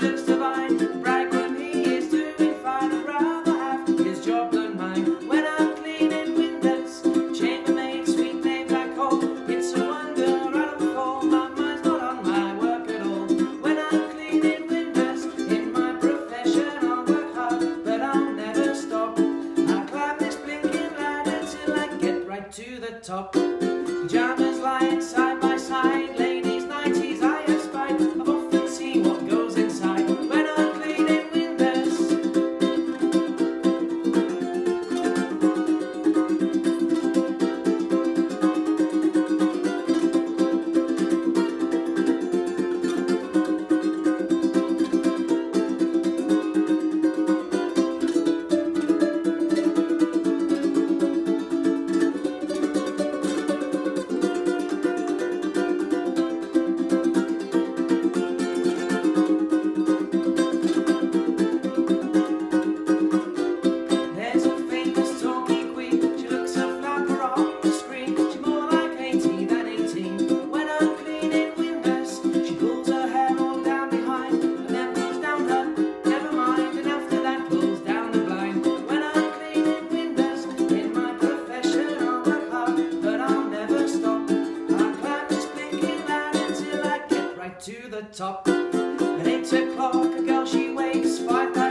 looks divine. Bridegroom, he is doing fine. I'd rather have his job than mine. When I'm cleaning windows, chambermaid, sweet names I call. It's a wonder I don't fall. My mind's not on my work at all. When I'm cleaning windows, in my profession I'll work hard, but I'll never stop. I'll climb this blinking ladder till I get right to the top. Pajamas lying side by side, top. At eight o'clock, a girl she wakes five.